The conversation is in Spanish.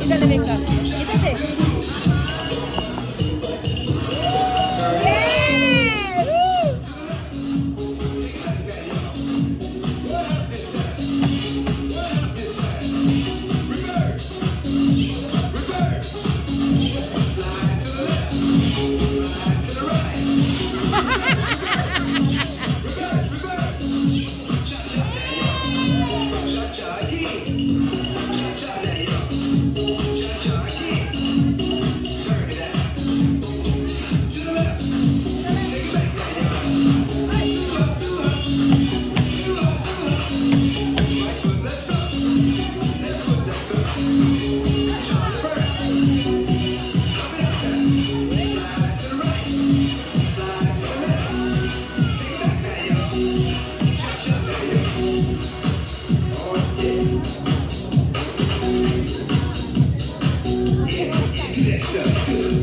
Quítale, venga. Yes, sir.